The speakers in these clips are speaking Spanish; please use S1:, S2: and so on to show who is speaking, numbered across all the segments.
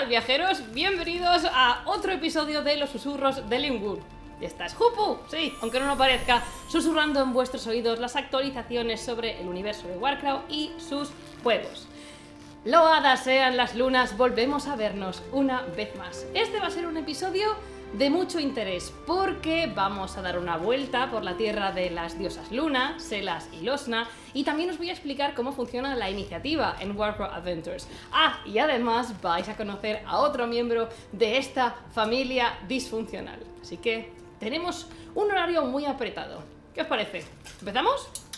S1: tal viajeros? Bienvenidos a otro episodio de Los Susurros de Limwood. Y esta es Hupu, sí, aunque no lo parezca, susurrando en vuestros oídos las actualizaciones sobre el universo de Warcraft y sus juegos. Loadas sean las lunas, volvemos a vernos una vez más. Este va a ser un episodio de mucho interés porque vamos a dar una vuelta por la tierra de las diosas Luna, Selas y Losna y también os voy a explicar cómo funciona la iniciativa en Warcraft Adventures. Ah, y además vais a conocer a otro miembro de esta familia disfuncional. Así que tenemos un horario muy apretado. ¿Qué os parece? ¿Empezamos?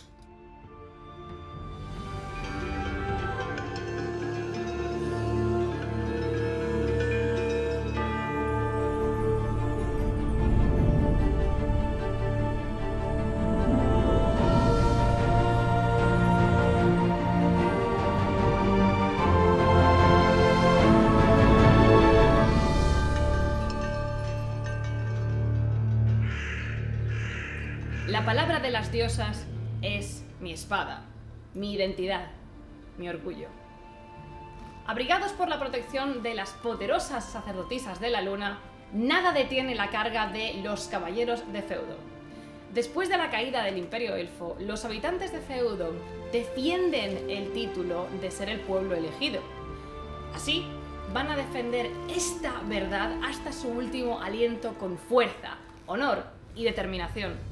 S1: La palabra de las diosas es mi espada, mi identidad, mi orgullo. Abrigados por la protección de las poderosas sacerdotisas de la luna, nada detiene la carga de los caballeros de Feudo. Después de la caída del imperio elfo, los habitantes de Feudo defienden el título de ser el pueblo elegido. Así, van a defender esta verdad hasta su último aliento con fuerza, honor y determinación.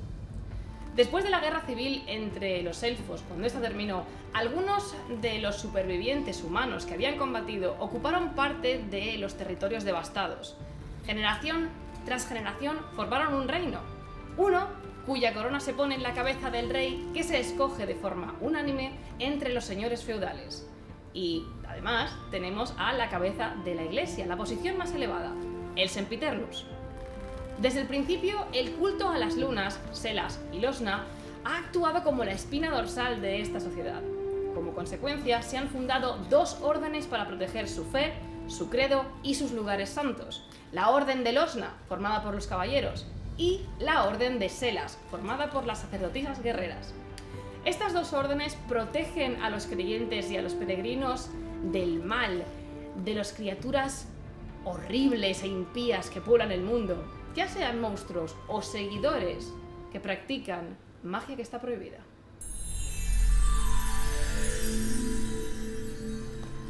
S1: Después de la guerra civil entre los elfos, cuando esta terminó, algunos de los supervivientes humanos que habían combatido ocuparon parte de los territorios devastados. Generación tras generación formaron un reino. Uno cuya corona se pone en la cabeza del rey que se escoge de forma unánime entre los señores feudales. Y además tenemos a la cabeza de la iglesia, la posición más elevada, el Sempiternus. Desde el principio, el culto a las lunas, Selas y Losna, ha actuado como la espina dorsal de esta sociedad. Como consecuencia, se han fundado dos órdenes para proteger su fe, su credo y sus lugares santos. La Orden de Losna, formada por los caballeros, y la Orden de Selas, formada por las sacerdotisas guerreras. Estas dos órdenes protegen a los creyentes y a los peregrinos del mal, de las criaturas horribles e impías que pueblan el mundo, ya sean monstruos o seguidores que practican magia que está prohibida.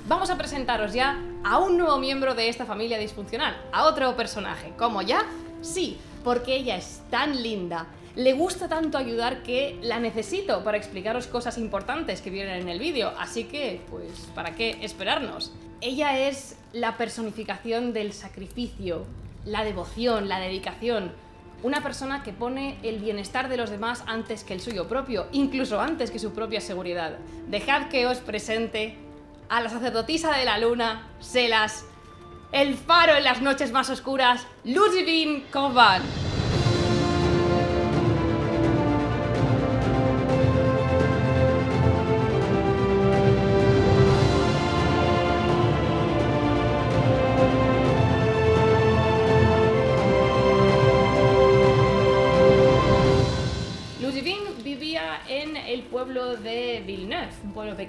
S1: Vamos a presentaros ya a un nuevo miembro de esta familia disfuncional, a otro personaje. ¿Cómo ya? Sí, porque ella es tan linda, le gusta tanto ayudar que la necesito para explicaros cosas importantes que vienen en el vídeo, así que, pues, ¿para qué esperarnos? Ella es la personificación del sacrificio, la devoción, la dedicación. Una persona que pone el bienestar de los demás antes que el suyo propio, incluso antes que su propia seguridad. Dejad que os presente a la sacerdotisa de la luna, Selas, el faro en las noches más oscuras, Ludivine.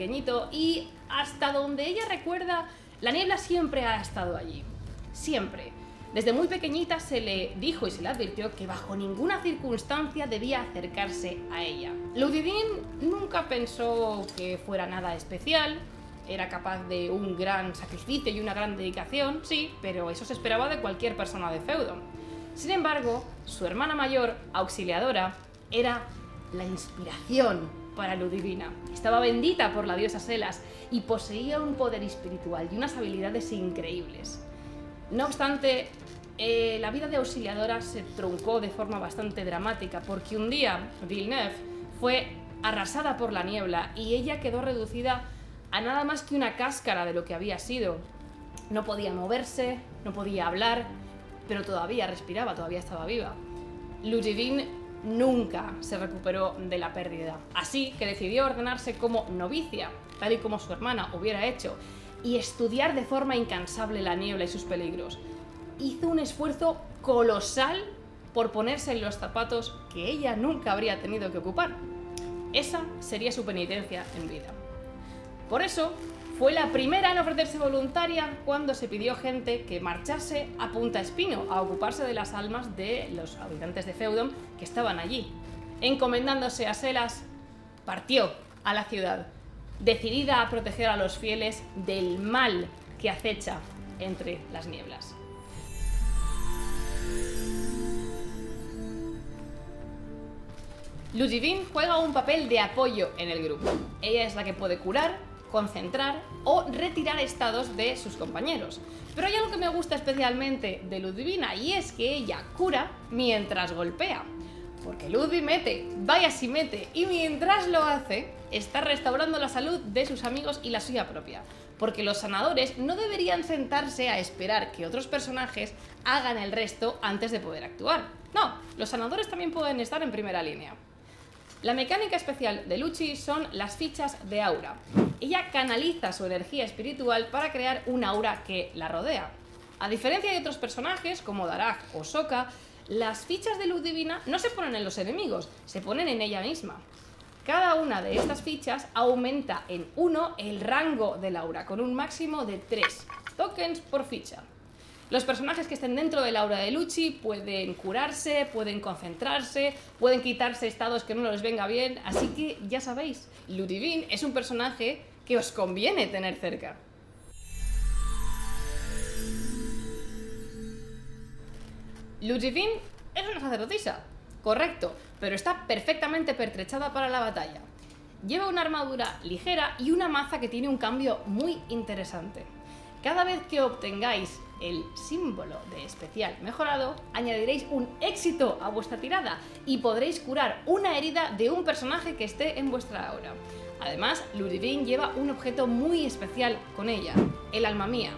S1: Pequeñito, y hasta donde ella recuerda, la niebla siempre ha estado allí. Siempre. Desde muy pequeñita se le dijo y se le advirtió que bajo ninguna circunstancia debía acercarse a ella. Ludivine nunca pensó que fuera nada especial, era capaz de un gran sacrificio y una gran dedicación, sí, pero eso se esperaba de cualquier persona de feudo. Sin embargo, su hermana mayor, auxiliadora, era la inspiración para Ludivina. Estaba bendita por la diosa Selas y poseía un poder espiritual y unas habilidades increíbles. No obstante, eh, la vida de auxiliadora se truncó de forma bastante dramática porque un día Villeneuve fue arrasada por la niebla y ella quedó reducida a nada más que una cáscara de lo que había sido. No podía moverse, no podía hablar, pero todavía respiraba, todavía estaba viva. Ludivine nunca se recuperó de la pérdida, así que decidió ordenarse como novicia, tal y como su hermana hubiera hecho, y estudiar de forma incansable la niebla y sus peligros. Hizo un esfuerzo colosal por ponerse en los zapatos que ella nunca habría tenido que ocupar. Esa sería su penitencia en vida. Por eso, fue la primera en ofrecerse voluntaria cuando se pidió gente que marchase a Punta Espino a ocuparse de las almas de los habitantes de Feudum que estaban allí. Encomendándose a Selas, partió a la ciudad, decidida a proteger a los fieles del mal que acecha entre las nieblas. Ludivine juega un papel de apoyo en el grupo. Ella es la que puede curar, concentrar o retirar estados de sus compañeros. Pero hay algo que me gusta especialmente de Ludivina y es que ella cura mientras golpea. Porque Ludwig mete, vaya si mete, y mientras lo hace, está restaurando la salud de sus amigos y la suya propia. Porque los sanadores no deberían sentarse a esperar que otros personajes hagan el resto antes de poder actuar. No, los sanadores también pueden estar en primera línea. La mecánica especial de Luchi son las fichas de aura. Ella canaliza su energía espiritual para crear un aura que la rodea. A diferencia de otros personajes como Darag o Sokka, las fichas de luz divina no se ponen en los enemigos, se ponen en ella misma. Cada una de estas fichas aumenta en 1 el rango del aura, con un máximo de 3 tokens por ficha. Los personajes que estén dentro del aura de Luchi pueden curarse, pueden concentrarse, pueden quitarse estados que no les venga bien, así que ya sabéis, Ludivine es un personaje que os conviene tener cerca. Ludivine es una sacerdotisa, correcto, pero está perfectamente pertrechada para la batalla. Lleva una armadura ligera y una maza que tiene un cambio muy interesante. Cada vez que obtengáis el símbolo de especial mejorado, añadiréis un éxito a vuestra tirada y podréis curar una herida de un personaje que esté en vuestra aura. Además, Ludivine lleva un objeto muy especial con ella, el alma mía.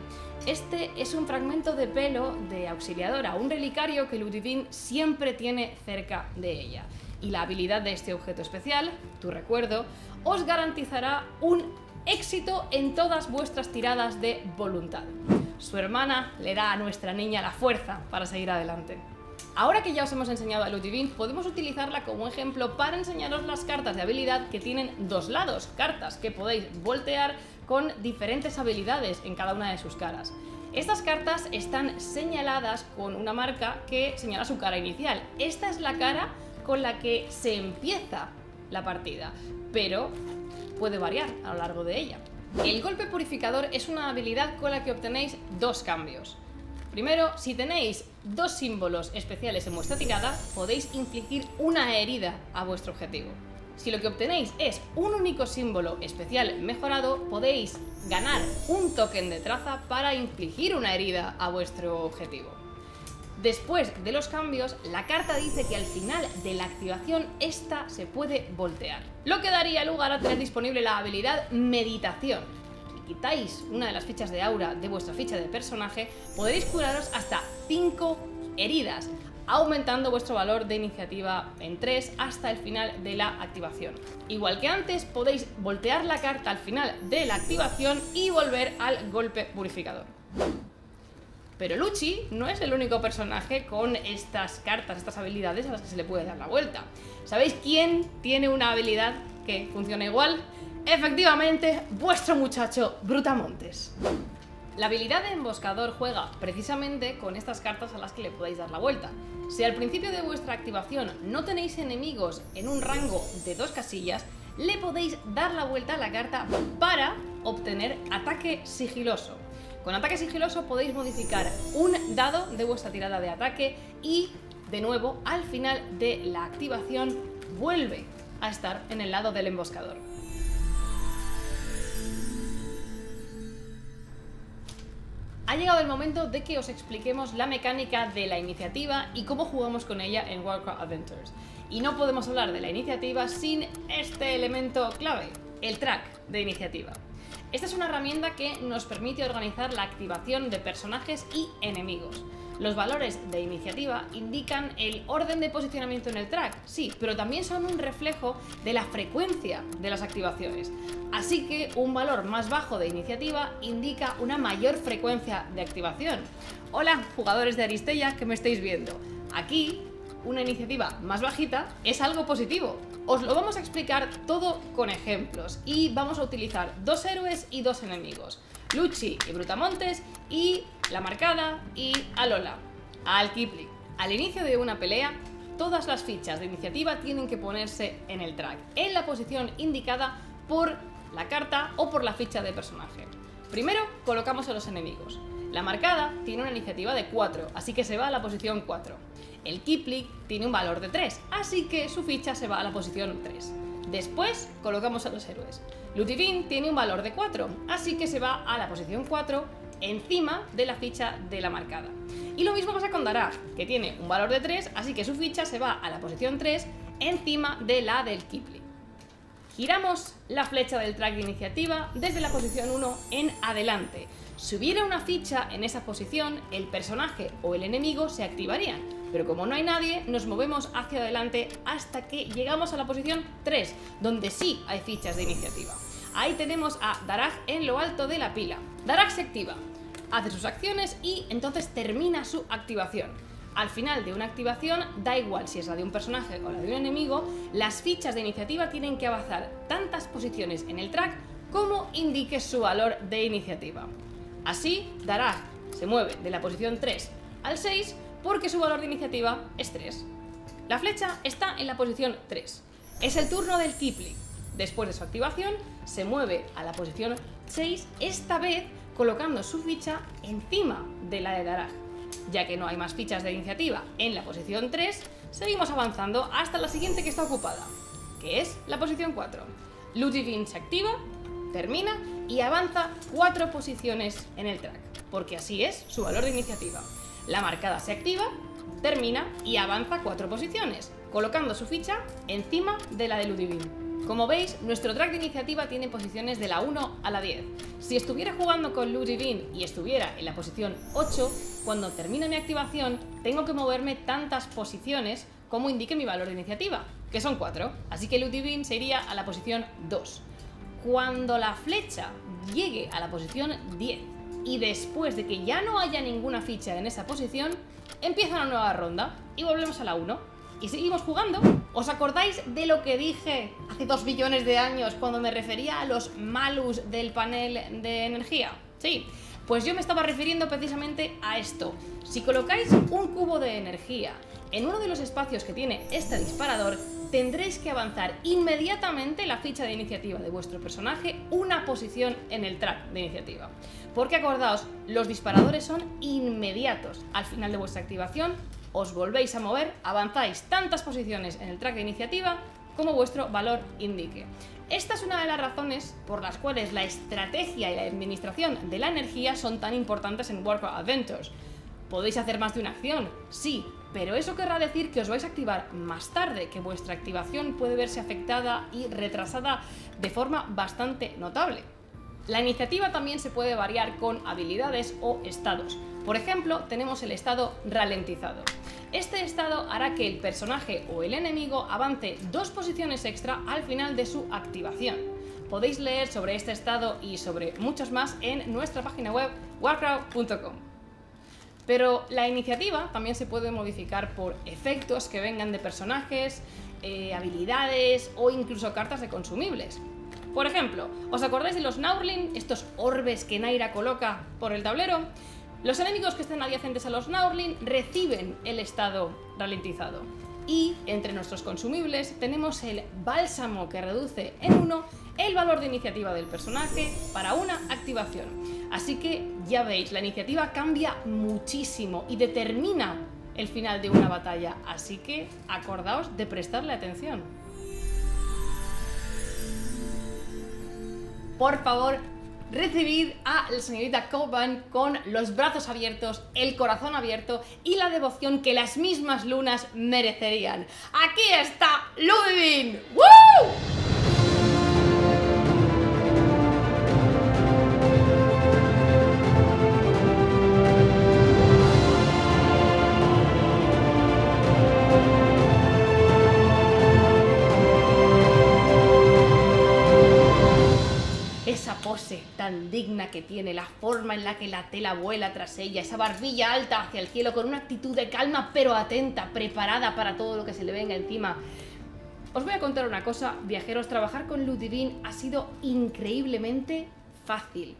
S1: Este es un fragmento de pelo de auxiliadora, un relicario que Ludivine siempre tiene cerca de ella. Y la habilidad de este objeto especial, tu recuerdo, os garantizará un éxito en todas vuestras tiradas de voluntad. Su hermana le da a nuestra niña la fuerza para seguir adelante. Ahora que ya os hemos enseñado a Ludivine, podemos utilizarla como ejemplo para enseñaros las cartas de habilidad que tienen dos lados, cartas que podéis voltear con diferentes habilidades en cada una de sus caras. Estas cartas están señaladas con una marca que señala su cara inicial. Esta es la cara con la que se empieza la partida, pero puede variar a lo largo de ella. El golpe purificador es una habilidad con la que obtenéis dos cambios. Primero, si tenéis dos símbolos especiales en vuestra tirada, podéis infligir una herida a vuestro objetivo. Si lo que obtenéis es un único símbolo especial mejorado, podéis ganar un token de traza para infligir una herida a vuestro objetivo. Después de los cambios, la carta dice que al final de la activación esta se puede voltear, lo que daría lugar a tener disponible la habilidad Meditación, quitáis una de las fichas de aura de vuestra ficha de personaje, podréis curaros hasta 5 heridas, aumentando vuestro valor de iniciativa en 3 hasta el final de la activación. Igual que antes, podéis voltear la carta al final de la activación y volver al golpe purificador. Pero Luchi no es el único personaje con estas cartas, estas habilidades a las que se le puede dar la vuelta. ¿Sabéis quién tiene una habilidad que funciona igual? Efectivamente, vuestro muchacho Brutamontes. La habilidad de emboscador juega precisamente con estas cartas a las que le podéis dar la vuelta. Si al principio de vuestra activación no tenéis enemigos en un rango de dos casillas, le podéis dar la vuelta a la carta para obtener ataque sigiloso. Con ataque sigiloso podéis modificar un dado de vuestra tirada de ataque y, de nuevo, al final de la activación vuelve a estar en el lado del emboscador. Ha llegado el momento de que os expliquemos la mecánica de la iniciativa y cómo jugamos con ella en Warcraft Adventures. Y no podemos hablar de la iniciativa sin este elemento clave, el track de iniciativa. Esta es una herramienta que nos permite organizar la activación de personajes y enemigos. Los valores de iniciativa indican el orden de posicionamiento en el track, sí, pero también son un reflejo de la frecuencia de las activaciones. Así que un valor más bajo de iniciativa indica una mayor frecuencia de activación. Hola, jugadores de Aristella que me estáis viendo. Aquí, una iniciativa más bajita es algo positivo, Os lo vamos a explicar todo con ejemplos y vamos a utilizar dos héroes y dos enemigos. Luchi y Brutamontes y la Marcada y Alola. Al Kipling. Al inicio de una pelea, todas las fichas de iniciativa tienen que ponerse en el track, en la posición indicada por la carta o por la ficha de personaje. Primero colocamos a los enemigos. La marcada tiene una iniciativa de 4, así que se va a la posición 4. El Kipling tiene un valor de 3, así que su ficha se va a la posición 3. Después colocamos a los héroes. Ludivine tiene un valor de 4, así que se va a la posición 4 encima de la ficha de la marcada. Y lo mismo pasa con Daraj, que tiene un valor de 3, así que su ficha se va a la posición 3 encima de la del Kipling. Giramos la flecha del track de iniciativa desde la posición 1 en adelante. Si hubiera una ficha en esa posición, el personaje o el enemigo se activarían, pero como no hay nadie, nos movemos hacia adelante hasta que llegamos a la posición 3, donde sí hay fichas de iniciativa. Ahí tenemos a Daraj en lo alto de la pila. Daraj se activa, hace sus acciones y entonces termina su activación. Al final de una activación, da igual si es la de un personaje o la de un enemigo, las fichas de iniciativa tienen que avanzar tantas posiciones en el track como indique su valor de iniciativa. Así, Daraj se mueve de la posición 3 al 6 porque su valor de iniciativa es 3. La flecha está en la posición 3. Es el turno del Kipling. Después de su activación, se mueve a la posición 6, esta vez colocando su ficha encima de la de Daraj. Ya que no hay más fichas de iniciativa en la posición 3, seguimos avanzando hasta la siguiente que está ocupada, que es la posición 4. Ludivine se activa, termina y avanza 4 posiciones en el track, porque así es su valor de iniciativa. La marcada se activa, termina y avanza 4 posiciones, colocando su ficha encima de la de Ludivine. Como veis, nuestro track de iniciativa tiene posiciones de la 1 a la 10. Si estuviera jugando con Ludivine y estuviera en la posición 8, cuando termine mi activación, tengo que moverme tantas posiciones como indique mi valor de iniciativa, que son 4. Así que Ludivine se iría a la posición 2. Cuando la flecha llegue a la posición 10 y después de que ya no haya ninguna ficha en esa posición, empieza una nueva ronda y volvemos a la 1 y seguimos jugando. ¿Os acordáis de lo que dije hace dos billones de años cuando me refería a los malus del panel de energía? Sí, pues yo me estaba refiriendo precisamente a esto. Si colocáis un cubo de energía en uno de los espacios que tiene este disparador, tendréis que avanzar inmediatamente la ficha de iniciativa de vuestro personaje una posición en el track de iniciativa. Porque acordaos, los disparadores son inmediatos. Al final de vuestra activación os volvéis a mover, avanzáis tantas posiciones en el track de iniciativa como vuestro valor indique. Esta es una de las razones por las cuales la estrategia y la administración de la energía son tan importantes en Warcraft Adventures. Podéis hacer más de una acción, sí, pero eso querrá decir que os vais a activar más tarde, que vuestra activación puede verse afectada y retrasada de forma bastante notable. La iniciativa también se puede variar con habilidades o estados. Por ejemplo, tenemos el estado ralentizado. Este estado hará que el personaje o el enemigo avance dos posiciones extra al final de su activación. Podéis leer sobre este estado y sobre muchos más en nuestra página web warcraft.com. Pero la iniciativa también se puede modificar por efectos que vengan de personajes, eh, habilidades o incluso cartas de consumibles. Por ejemplo, ¿os acordáis de los Naurlin, estos orbes que Naira coloca por el tablero? Los enemigos que estén adyacentes a los Naurlin reciben el estado ralentizado. Y entre nuestros consumibles tenemos el bálsamo que reduce en uno el valor de iniciativa del personaje para una activación. Así que ya veis, la iniciativa cambia muchísimo y determina el final de una batalla. Así que acordaos de prestarle atención. Por favor, recibid a la señorita Coban con los brazos abiertos, el corazón abierto y la devoción que las mismas lunas merecerían. Aquí está Ludwig. ¡Woo! Tan digna que tiene, la forma en la que la tela vuela tras ella, esa barbilla alta hacia el cielo con una actitud de calma pero atenta, preparada para todo lo que se le venga encima. Os voy a contar una cosa, viajeros, trabajar con Ludivine ha sido increíblemente fácil.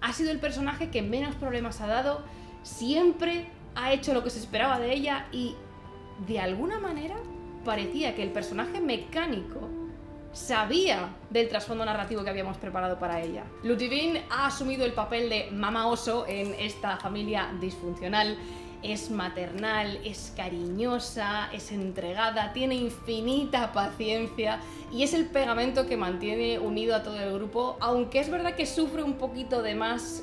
S1: Ha sido el personaje que menos problemas ha dado, siempre ha hecho lo que se esperaba de ella y de alguna manera parecía que el personaje mecánico sabía del trasfondo narrativo que habíamos preparado para ella. Ludivine ha asumido el papel de mamá oso en esta familia disfuncional. Es maternal, es cariñosa, es entregada, tiene infinita paciencia y es el pegamento que mantiene unido a todo el grupo, aunque es verdad que sufre un poquito de más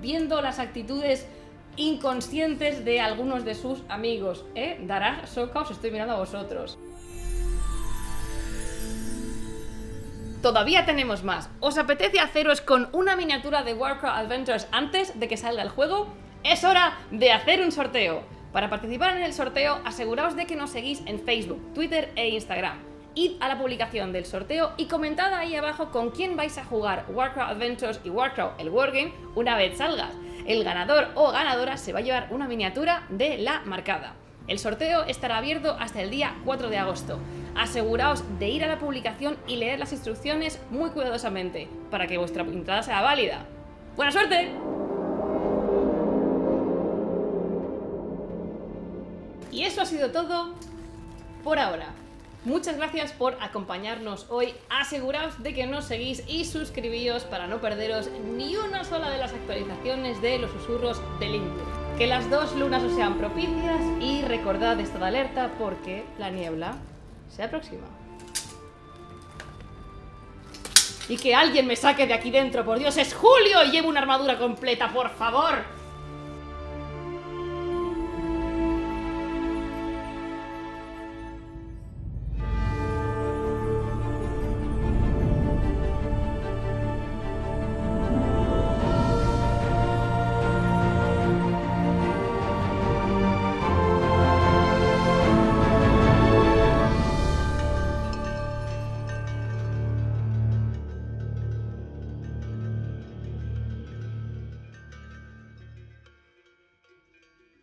S1: viendo las actitudes inconscientes de algunos de sus amigos. ¿Eh? Dará Soka, os estoy mirando a vosotros. Todavía tenemos más. ¿Os apetece haceros con una miniatura de Warcraft Adventures antes de que salga el juego? Es hora de hacer un sorteo. Para participar en el sorteo, aseguraos de que nos seguís en Facebook, Twitter e Instagram. Id a la publicación del sorteo y comentad ahí abajo con quién vais a jugar Warcraft Adventures y Warcraft el Wargame una vez salgas. El ganador o ganadora se va a llevar una miniatura de la marcada. El sorteo estará abierto hasta el día 4 de agosto. Aseguraos de ir a la publicación y leer las instrucciones muy cuidadosamente para que vuestra entrada sea válida. ¡Buena suerte! Y eso ha sido todo por ahora. Muchas gracias por acompañarnos hoy. Aseguraos de que nos seguís y suscribíos para no perderos ni una sola de las actualizaciones de los susurros del Link. Que las dos lunas os sean propicias y recordad esta alerta porque la niebla se aproxima. Y que alguien me saque de aquí dentro, por Dios, es Julio y llevo una armadura completa, por favor.